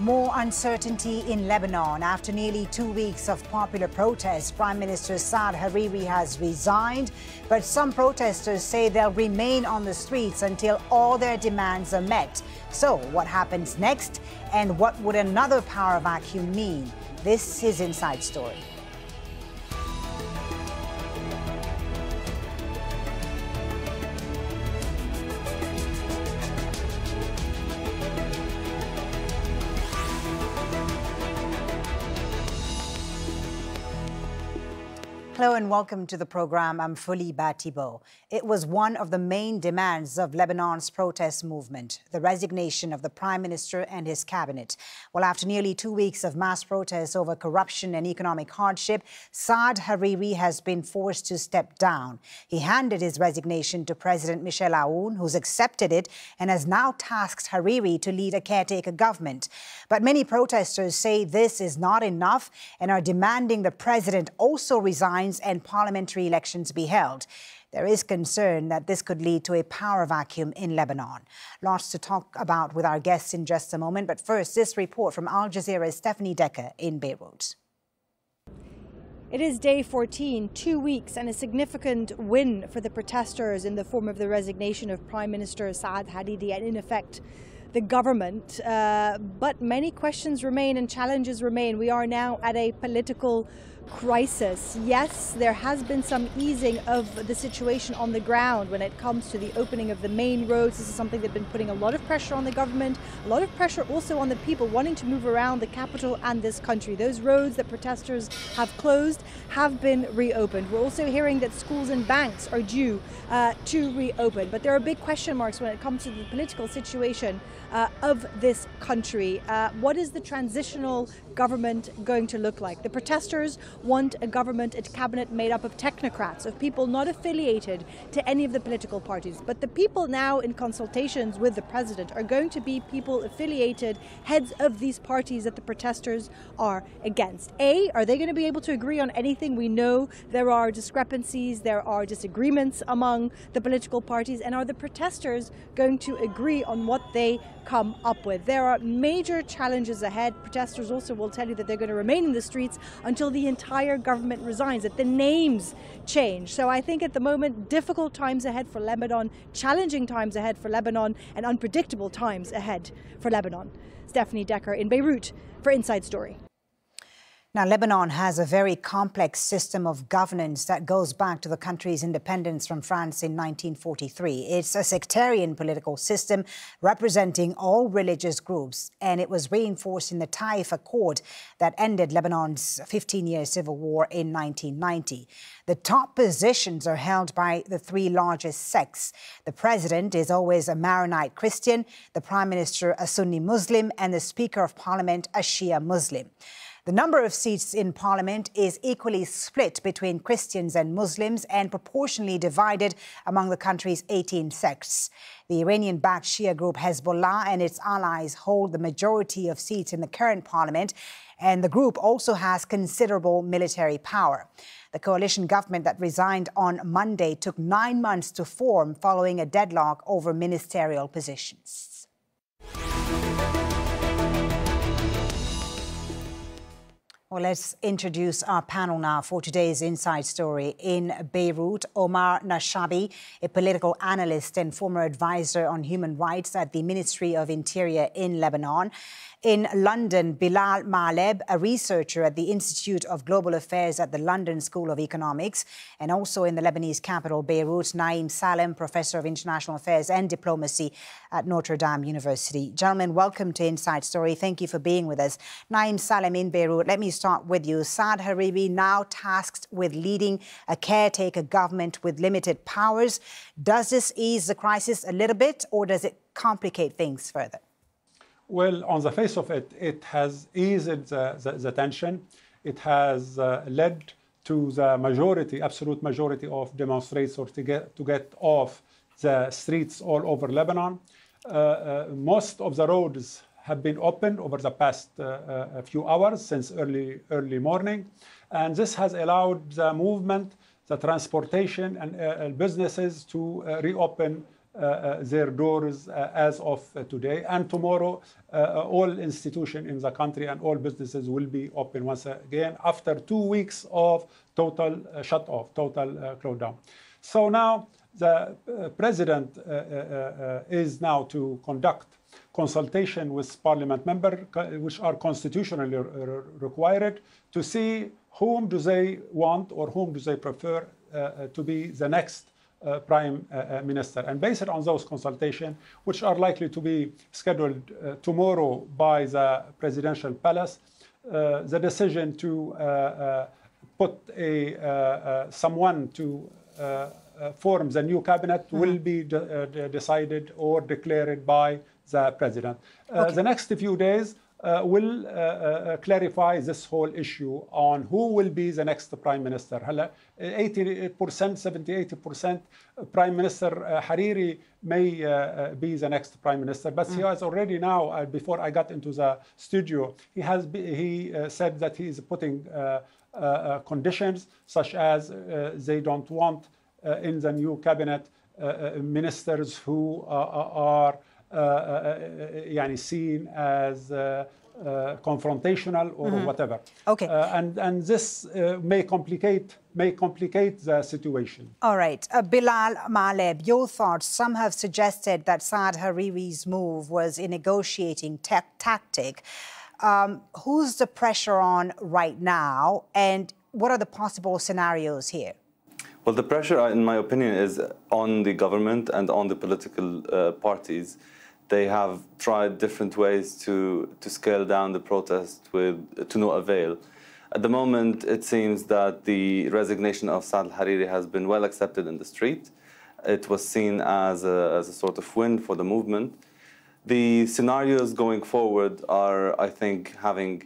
More uncertainty in Lebanon. After nearly two weeks of popular protests, Prime Minister Saad Hariri has resigned. But some protesters say they'll remain on the streets until all their demands are met. So, what happens next? And what would another power vacuum mean? This is Inside Story. Hello and welcome to the program. I'm Folly Bah Thibault. It was one of the main demands of Lebanon's protest movement, the resignation of the prime minister and his cabinet. Well, after nearly two weeks of mass protests over corruption and economic hardship, Saad Hariri has been forced to step down. He handed his resignation to President Michel Aoun, who's accepted it and has now tasked Hariri to lead a caretaker government. But many protesters say this is not enough and are demanding the president also resign and parliamentary elections be held. There is concern that this could lead to a power vacuum in Lebanon. Lots to talk about with our guests in just a moment, but first, this report from Al Jazeera's Stephanie Decker in Beirut. It is day 14, two weeks, and a significant win for the protesters in the form of the resignation of Prime Minister Saad Hariri and, in effect, the government. Uh, but many questions remain and challenges remain. We are now at a political crisis. Yes, there has been some easing of the situation on the ground when it comes to the opening of the main roads. This is something that's been putting a lot of pressure on the government, a lot of pressure also on the people wanting to move around the capital and this country. Those roads that protesters have closed have been reopened. We're also hearing that schools and banks are due uh, to reopen, but there are big question marks when it comes to the political situation uh, of this country. Uh, what is the transitional government going to look like? The protesters want a government, a cabinet made up of technocrats, of people not affiliated to any of the political parties. But the people now in consultations with the president are going to be people affiliated, heads of these parties that the protesters are against. A, are they going to be able to agree on anything? We know there are discrepancies, there are disagreements among the political parties, and are the protesters going to agree on what they come up with. There are major challenges ahead. Protesters also will tell you that they're going to remain in the streets until the entire government resigns, that the names change. So I think at the moment, difficult times ahead for Lebanon, challenging times ahead for Lebanon, and unpredictable times ahead for Lebanon. Stephanie Decker in Beirut for Inside Story. Now, Lebanon has a very complex system of governance that goes back to the country's independence from France in 1943. It's a sectarian political system representing all religious groups, and it was reinforced in the Taif Accord that ended Lebanon's 15 year civil war in 1990. The top positions are held by the three largest sects. The president is always a Maronite Christian, the prime minister a Sunni Muslim, and the speaker of parliament a Shia Muslim. The number of seats in parliament is equally split between Christians and Muslims and proportionally divided among the country's 18 sects. The Iranian backed Shia group Hezbollah and its allies hold the majority of seats in the current parliament, and the group also has considerable military power. The coalition government that resigned on Monday took nine months to form following a deadlock over ministerial positions. Well, let's introduce our panel now for today's Inside Story. In Beirut, Omar Nashabe, a political analyst and former advisor on human rights at the Ministry of Interior in Lebanon. In London, Bilal Malaeb, a researcher at the Institute of Global Affairs at the London School of Economics, and also in the Lebanese capital, Beirut, Naim Salem, professor of international affairs and diplomacy at Notre Dame University. Gentlemen, welcome to Inside Story. Thank you for being with us. Naim Salem in Beirut, let me start with you. Saad Hariri now tasked with leading a caretaker government with limited powers. Does this ease the crisis a little bit, or does it complicate things further? Well, on the face of it, it has eased the, the, the tension. It has uh, led to the majority, absolute majority of demonstrators to get, to get off the streets all over Lebanon. Uh, uh, most of the roads have been opened over the past uh, uh, few hours since early, early morning. And this has allowed the movement, the transportation and uh, uh businesses to uh, reopen uh, their doors as of today. And tomorrow, all institutions in the country and all businesses will be open once again after two weeks of total shut off, total close down. So now the president is now to conduct consultation with parliament members, which are constitutionally required, to see whom do they want or whom do they prefer uh, uh to be the next uh, prime uh, uh minister. And based on those consultations, which are likely to be scheduled uh, tomorrow by the presidential palace, the decision to put a someone to form the new cabinet mm-hmm. will be de decided or declared by the president. Uh, okay. The next few days, uh, will uh, uh, uh, clarify this whole issue on who will be the next prime minister. 80%, 70, 80% Prime Minister uh, Hariri may be the next prime minister, but mm. he has already now, before I got into the studio, he has be, he said that he is putting conditions such as they don't want in the new cabinet ministers who are uh, uh, uh, يعني seen as confrontational or mm -hmm. whatever. Okay. and, and this may complicate may complicate the situation. All right. Uh, Bilal Malaeb, your thoughts. Some have suggested that Saad Hariri's move was a negotiating tactic. Um, who's the pressure on right now, and what are the possible scenarios here? Well, the pressure, in my opinion, is on the government and on the political uh, parties they have tried different ways to, to scale down the protest with, to no avail. At the moment, it seems that the resignation of Saad al-Hariri has been well accepted in the street. It was seen as a, as a sort of win for the movement. The scenarios going forward are, I think, having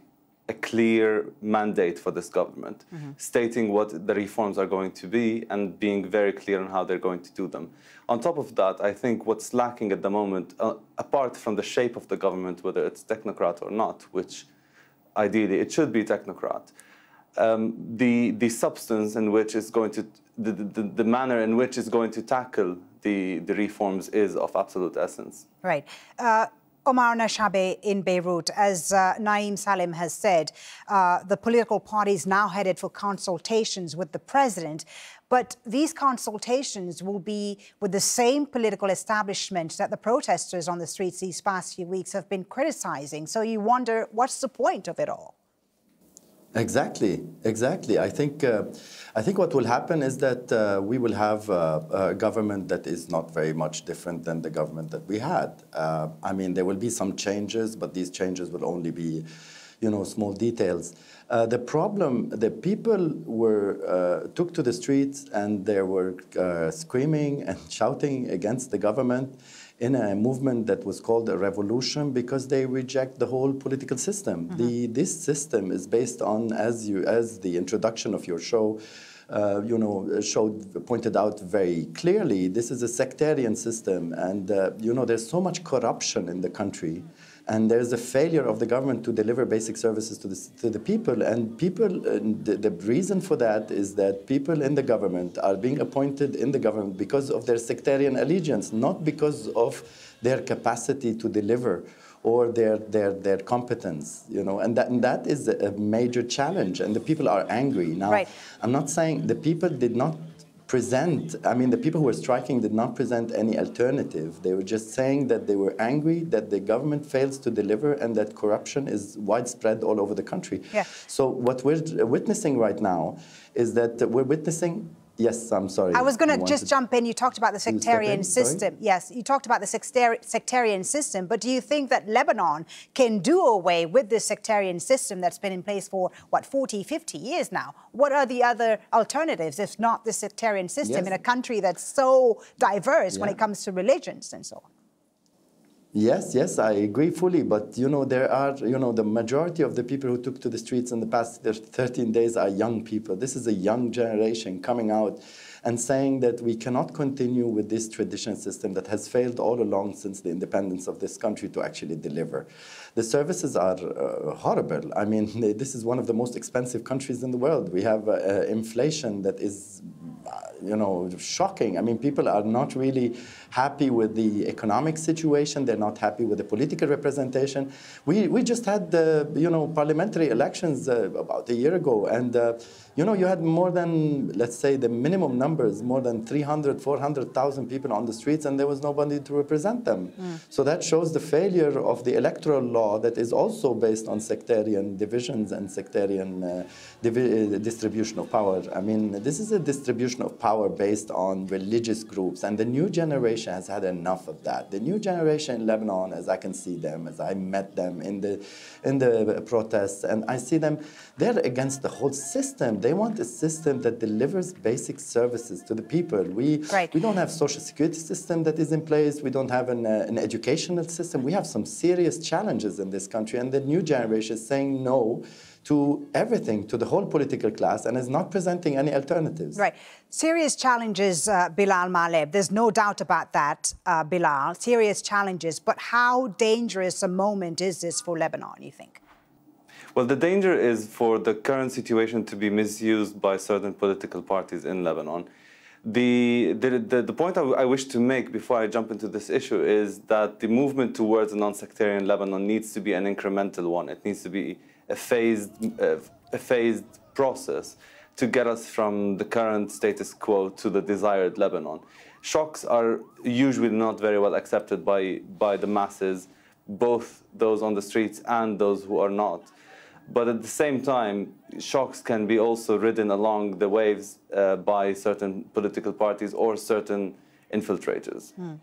a clear mandate for this government, mm -hmm. stating what the reforms are going to be and being very clear on how they're going to do them. On top of that, I think what's lacking at the moment, uh, apart from the shape of the government, whether it's technocrat or not, which ideally it should be technocrat, um, the, the substance in which is going to, the, the, the manner in which is going to tackle the, the reforms is of absolute essence. Right. Uh, Omar Nashabe in Beirut, as uh, Naim Salem has said, uh, the political parties now headed for consultations with the president. But these consultations will be with the same political establishment that the protesters on the streets these past few weeks have been criticizing. So you wonder, what's the point of it all? Exactly, exactly. I think, uh, I think what will happen is that uh, we will have uh, a government that is not very much different than the government that we had. Uh, I mean, there will be some changes, but these changes will only be, you know, small details. Uh, the problem, the people were uh, took to the streets and they were screaming and shouting against the government in a movement that was called a revolution because they reject the whole political system. Mm -hmm. The, this system is based on, as, you, as the introduction of your show uh, you know, showed, pointed out very clearly, this is a sectarian system. And, uh, you know, there's so much corruption in the country and there's a failure of the government to deliver basic services to the, to the people. And people, uh, the, the, reason for that is that people in the government are being appointed in the government because of their sectarian allegiance, not because of their capacity to deliver or their, their, their competence, you know, and that, and that is a major challenge, and the people are angry. Now, right. I'm not saying the people did not present, I mean, the people who were striking did not present any alternative. They were just saying that they were angry that the government fails to deliver and that corruption is widespread all over the country. Yeah. So what we're witnessing right now is that we're witnessing Yes, I'm sorry. I was going to just jump in. You talked about the sectarian system. Yes, you talked about the sectarian system. But do you think that Lebanon can do away with this sectarian system that's been in place for, what, 40, 50 years now? What are the other alternatives, if not the sectarian system, yes. in a country that's so diverse yeah. when it comes to religions and so on? Yes, yes, I agree fully. But you know, there are you know the majority of the people who took to the streets in the past 13 days are young people. This is a young generation coming out and saying that we cannot continue with this tradition system that has failed all along since the independence of this country to actually deliver. The services are uh, horrible. I mean, this is one of the most expensive countries in the world. We have uh, inflation that is you know, shocking. I mean, people are not really happy with the economic situation. They're not happy with the political representation. We, we just had the, you know, parliamentary elections uh, about a year ago, and uh, you know, you had more than, let's say, the minimum numbers, more than 300, 400,000 people on the streets, and there was nobody to represent them. Mm. So that shows the failure of the electoral law that is also based on sectarian divisions and sectarian uh, divi uh, distribution of power. I mean, this is a distribution of power based on religious groups, and the new generation has had enough of that. The new generation in Lebanon, as I can see them, as I met them in the, in the protests, and I see them, they're against the whole system. They want a system that delivers basic services to the people. We, right. we don't have social security system that is in place. We don't have an, uh, an educational system. We have some serious challenges in this country, and the new generation is saying no to everything, to the whole political class, and is not presenting any alternatives. Right. Serious challenges, uh, Bilal Malaeb. There's no doubt about that, uh, Bilal. Serious challenges. But how dangerous a moment is this for Lebanon, you think? Well, the danger is for the current situation to be misused by certain political parties in Lebanon. The, the, the, the point I, I wish to make before I jump into this issue is that the movement towards a non-sectarian Lebanon needs to be an incremental one. It needs to be a phased, a phased process to get us from the current status quo to the desired Lebanon. Shocks are usually not very well accepted by, by the masses, both those on the streets and those who are not. But at the same time, shocks can be also ridden along the waves uh, by certain political parties or certain infiltrators. Mm.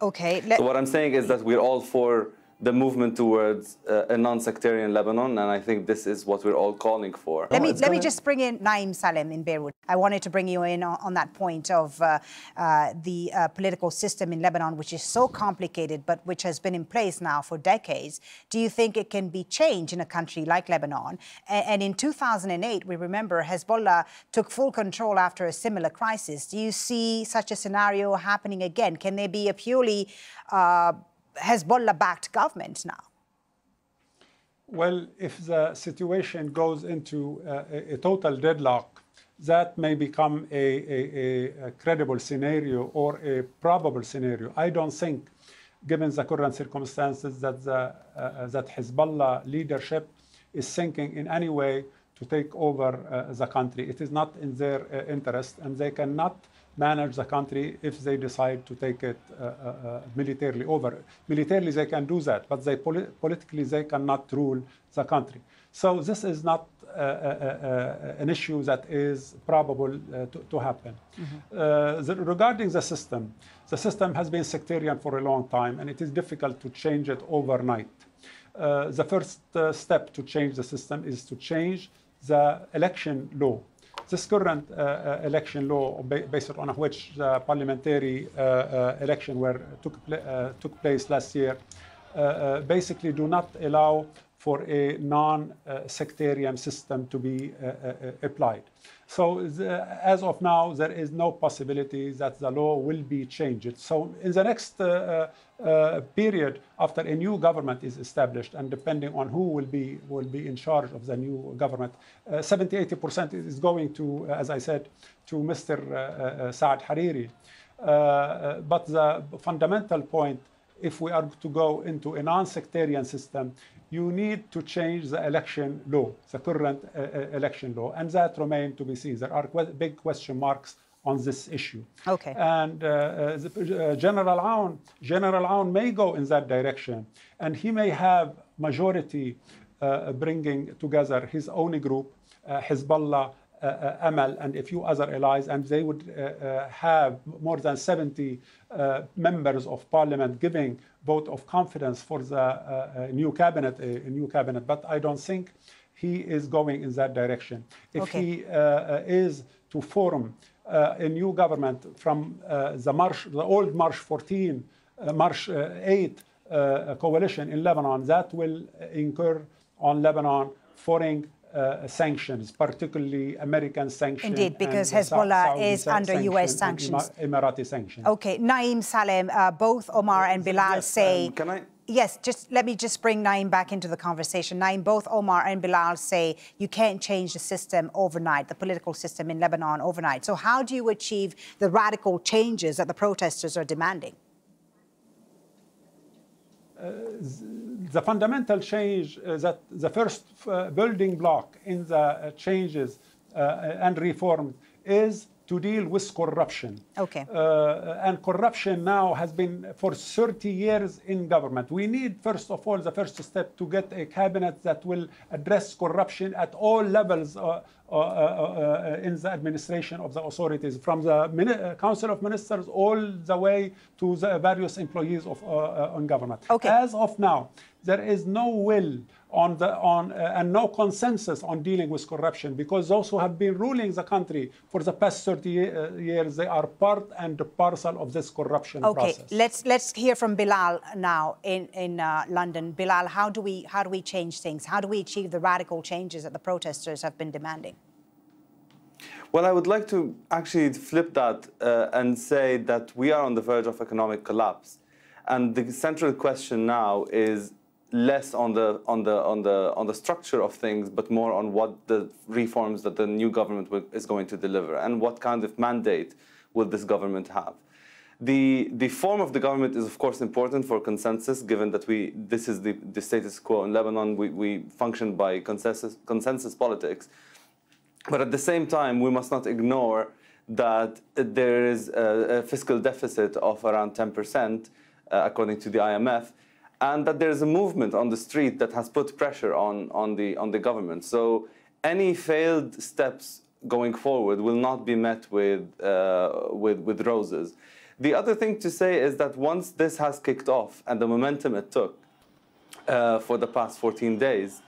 Okay. so what I'm saying is that we're all for the movement towards uh, a non-sectarian Lebanon, and I think this is what we're all calling for. Let me let me just bring in Naim Salem in Beirut. I wanted to bring you in on, on that point of uh, uh, the uh, political system in Lebanon, which is so complicated, but which has been in place now for decades. Do you think it can be changed in a country like Lebanon? And, and in 2008, we remember Hezbollah took full control after a similar crisis. Do you see such a scenario happening again? Can there be a purely uh, Hezbollah-backed government now? Well, if the situation goes into uh, a, a, total deadlock, that may become a, a, a, credible scenario or a probable scenario. I don't think, given the current circumstances, that the, uh, that Hezbollah leadership is thinking in any way to take over uh, the country. It is not in their uh, interest, and they cannot manage the country if they decide to take it uh, uh, uh, militarily over. Militarily, they can do that, but they poli politically, they cannot rule the country. So this is not uh, uh, uh, an issue that is probable to, to, happen. Mm -hmm. the, regarding the system, the system has been sectarian for a long time, and it is difficult to change it overnight. the first step to change the system is to change the election law this current uh, uh, election law, based on which the parliamentary uh, election were, took, took place last year, basically do not allow for a non-sectarian system to be applied. So the, as of now, there is no possibility that the law will be changed. So in the next uh, uh, period, after a new government is established, and depending on who will be will be in charge of the new government, uh, 70, 80 percent is going to, as I said, to Mr. Uh, uh, Saad Hariri. Uh, but the fundamental point if we are to go into a non-sectarian system, you need to change the election law, the current uh, uh election law, and that remains to be seen. There are que big question marks on this issue. Okay. And uh, uh, the, uh, General Aoun, General Aoun may go in that direction, and he may have majority uh, bringing together his own group, Hezbollah, Uh, uh, Amal and a few other allies, and they would uh, uh, have more than 70 uh, members of parliament giving vote of confidence for the new cabinet, a, new cabinet. But I don't think he is going in that direction. If okay. he is to form a new government from the March, the old March 14, March 8 coalition in Lebanon, that will incur on Lebanon foreign uh, sanctions, particularly American sanctions. Indeed, because Hezbollah is under U.S. sanctions. Emirati sanctions. Okay, Naim Salem, uh, both Omar and Bilal yes, say. Um, can I? Yes, just let me just bring Naim back into the conversation. Naim, both Omar and Bilal say you can't change the system overnight, the political system in Lebanon overnight. So how do you achieve the radical changes that the protesters are demanding? The fundamental change uh, that the first uh, building block in the uh, changes uh, and reforms is to deal with corruption. Okay. Uh, and corruption now has been for 30 years in government. We need, first of all, the first step to get a cabinet that will address corruption at all levels uh in the administration of the authorities, from the uh, Council of Ministers all the way to the various employees of on government. Okay. As of now, there is no will on the on uh, and no consensus on dealing with corruption because those who have been ruling the country for the past 30 uh, years they are part and parcel of this corruption okay. process. Okay, let's let's hear from Bilal now in in uh, London. Bilal, how do we how do we change things? How do we achieve the radical changes that the protesters have been demanding? Well, I would like to actually flip that uh, and say that we are on the verge of economic collapse. And the central question now is less on the on the on the on the structure of things, but more on what the reforms that the new government will, is going to deliver and what kind of mandate will this government have. The the form of the government is of course important for consensus, given that we this is the, the status quo in Lebanon. We we function by consensus consensus politics, but at the same time we must not ignore that there is a, a fiscal deficit of around 10 percent, uh, according to the IMF and that there's a movement on the street that has put pressure on, on, the, on the government. So any failed steps going forward will not be met with, uh, with, with roses. The other thing to say is that once this has kicked off and the momentum it took uh, for the past 14 days,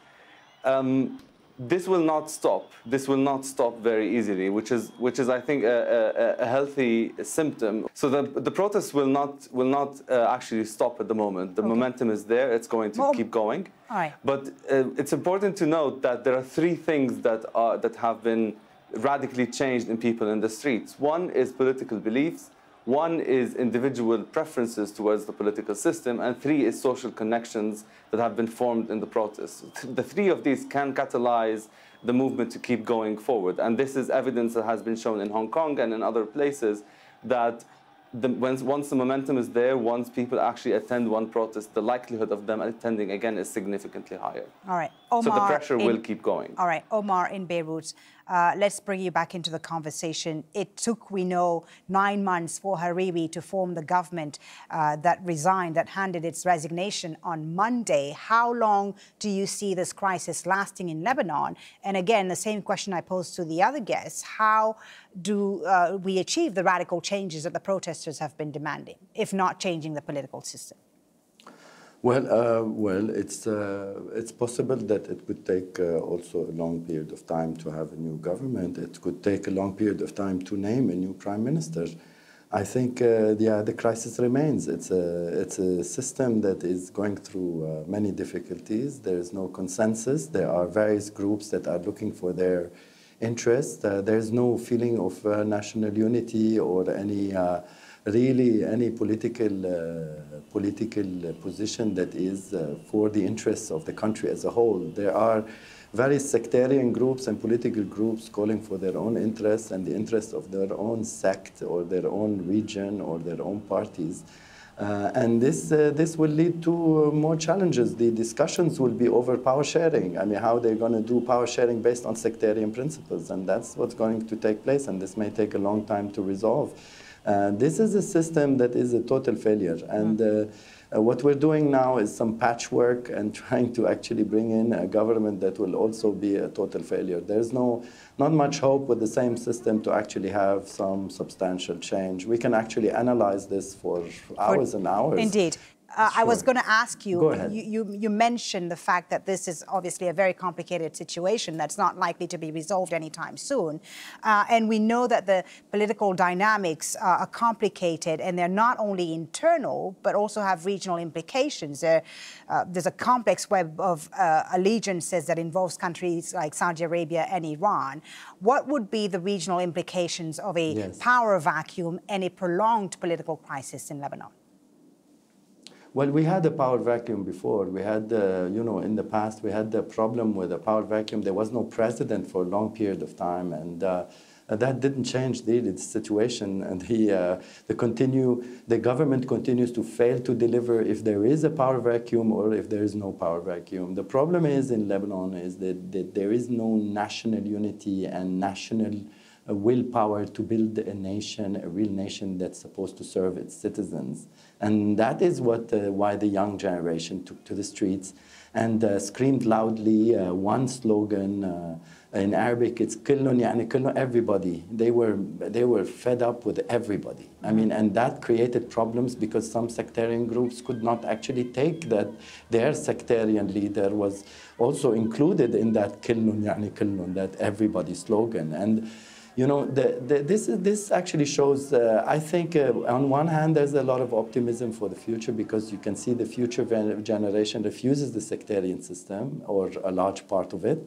um, this will not stop. This will not stop very easily, which is, which is I think, a, a, a healthy symptom. So the, the protests will not, will not uh, actually stop at the moment. The okay. momentum is there. It's going to well, keep going. All right. But uh, it's important to note that there are three things that, are, that have been radically changed in people in the streets. One is political beliefs. One is individual preferences towards the political system, and three is social connections that have been formed in the protests. The three of these can catalyze the movement to keep going forward. And this is evidence that has been shown in Hong Kong and in other places that the, once, once the momentum is there, once people actually attend one protest, the likelihood of them attending again is significantly higher. All right. Omar so the pressure in, will keep going. All right. Omar in Beirut, uh, let's bring you back into the conversation. It took, we know, nine months for Hariri to form the government uh, that resigned, that handed its resignation on Monday. How long do you see this crisis lasting in Lebanon? And again, the same question I posed to the other guests. How do uh, we achieve the radical changes that the protesters have been demanding, if not changing the political system? Well, uh, well, it's uh, it's possible that it could take uh, also a long period of time to have a new government. It could take a long period of time to name a new prime minister. I think, uh, yeah, the crisis remains. It's a it's a system that is going through uh, many difficulties. There is no consensus. There are various groups that are looking for their interests. Uh, there is no feeling of national unity or any really any political uh, political position that is uh, for the interests of the country as a whole. There are various sectarian groups and political groups calling for their own interests and the interests of their own sect or their own region or their own parties. Uh, and this, uh, this will lead to uh, more challenges. The discussions will be over power sharing. I mean, how they're going to do power sharing based on sectarian principles. And that's what's going to take place. And this may take a long time to resolve. Uh, this is a system that is a total failure. And uh, uh, what we're doing now is some patchwork and trying to actually bring in a government that will also be a total failure. There's no, not much hope with the same system to actually have some substantial change. We can actually analyze this for hours and hours. Indeed. Uh, sure. I was going to ask you, you, you, you, mentioned the fact that this is obviously a very complicated situation that's not likely to be resolved anytime soon. Uh, and we know that the political dynamics uh, are complicated and they're not only internal, but also have regional implications. Uh, there's a complex web of uh, allegiances that involves countries like Saudi Arabia and Iran. What would be the regional implications of a yes. power vacuum and a prolonged political crisis in Lebanon? Well, we had a power vacuum before. We had, uh, you know, in the past, we had the problem with a power vacuum. There was no president for a long period of time, and uh, that didn't change the, the situation. And the, uh, the, continue, the government continues to fail to deliver if there is a power vacuum or if there is no power vacuum. The problem is in Lebanon is that, that there is no national unity and national a willpower to build a nation, a real nation that's supposed to serve its citizens. And that is what, uh, why the young generation took to the streets and uh, screamed loudly uh, one slogan uh, in Arabic, it's kullun yani kullun, everybody. They were, they were fed up with everybody. I mean, and that created problems because some sectarian groups could not actually take that their sectarian leader was also included in that kullun yani kullun, that everybody slogan. And you know, the, the, this, this actually shows, uh, I think, uh, on one hand, there's a lot of optimism for the future because you can see the future generation refuses the sectarian system or a large part of it.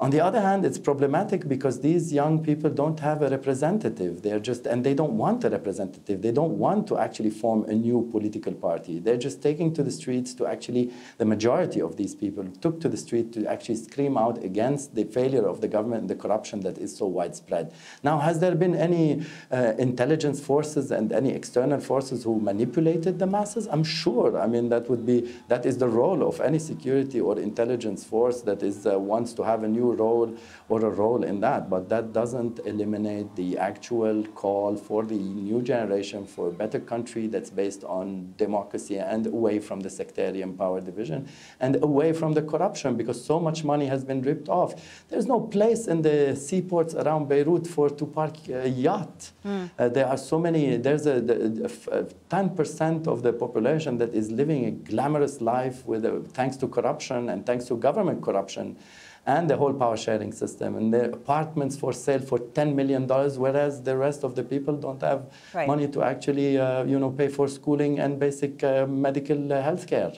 On the other hand, it's problematic because these young people don't have a representative. They're just, and they don't want a representative. They don't want to actually form a new political party. They're just taking to the streets to actually, the majority of these people took to the street to actually scream out against the failure of the government and the corruption that is so widespread. Now, has there been any uh, intelligence forces and any external forces who manipulated the masses? I'm sure. I mean, that would be, that is the role of any security or intelligence force that is, uh, wants to have a new role or a role in that, but that doesn't eliminate the actual call for the new generation for a better country that's based on democracy and away from the sectarian power division and away from the corruption because so much money has been ripped off. There's no place in the seaports around Beirut for to park a yacht. Mm. Uh, there are so many, there's a, 10% of the population that is living a glamorous life with a, thanks to corruption and thanks to government corruption and the whole power sharing system. And the apartments for sale for $10 million, whereas the rest of the people don't have right. money to actually, uh, you know, pay for schooling and basic uh, medical uh, health care.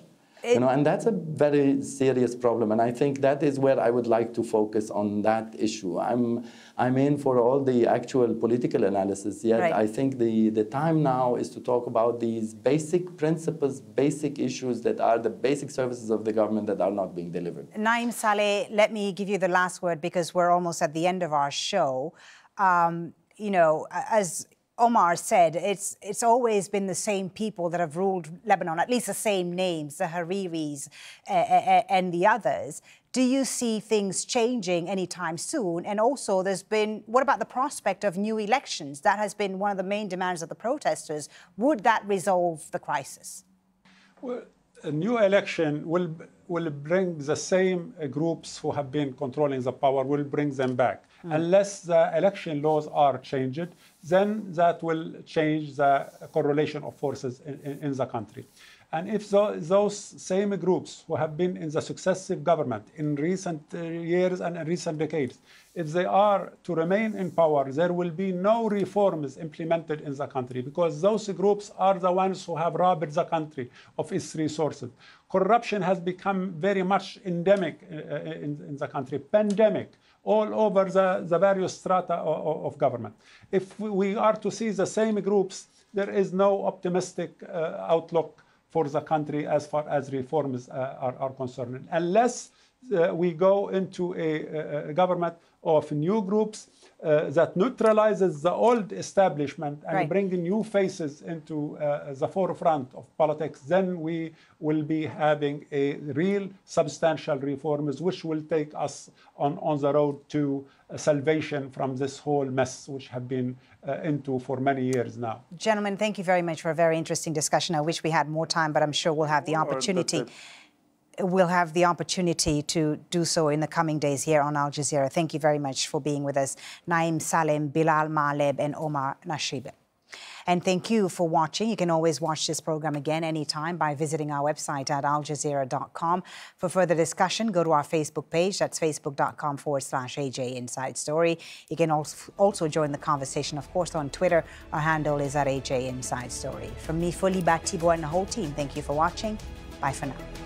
It, you know, and that's a very serious problem. And I think that is where I would like to focus on that issue. I'm, I'm in for all the actual political analysis, yet right. I think the, the time now is to talk about these basic principles, basic issues that are the basic services of the government that are not being delivered. Naim Salem, let me give you the last word because we're almost at the end of our show. Um, you know, as Omar said, it's it's always been the same people that have ruled Lebanon, at least the same names, the Hariris uh, uh, and the others. Do you see things changing anytime soon? And also, there's been what about the prospect of new elections? That has been one of the main demands of the protesters. Would that resolve the crisis? Well, a new election will will bring the same groups who have been controlling the power will bring them back mm. unless the election laws are changed then that will change the correlation of forces in, in, in the country. And if those same groups who have been in the successive government in recent uh, years and recent decades, if they are to remain in power, there will be no reforms implemented in the country because those groups are the ones who have robbed the country of its resources. Corruption has become very much endemic uh, uh, in, in the country, pandemic all over the, the various strata of, of, government. If we are to see the same groups, there is no optimistic uh, outlook for the country as far as reforms uh, are, are, concerned. Unless uh, we go into a, a, government of new groups uh, that neutralizes the old establishment and right. bring new faces into uh, the forefront of politics, then we will be having a real substantial reforms which will take us on, on the road to salvation from this whole mess which have been uh, into for many years now. Gentlemen, thank you very much for a very interesting discussion. I wish we had more time, but I'm sure we'll have the opportunity we'll have the opportunity to do so in the coming days here on Al Jazeera. Thank you very much for being with us. Naim Salem, Bilal Malaeb, and Omar Nashabe. And thank you for watching. You can always watch this program again anytime by visiting our website at aljazeera.com. For further discussion, go to our Facebook page. That's facebook.com forward slash AJ Inside Story. You can also join the conversation, of course, on Twitter. Our handle is at AJ Inside Story. From me, Folly Bah Thibault, and the whole team, thank you for watching. Bye for now.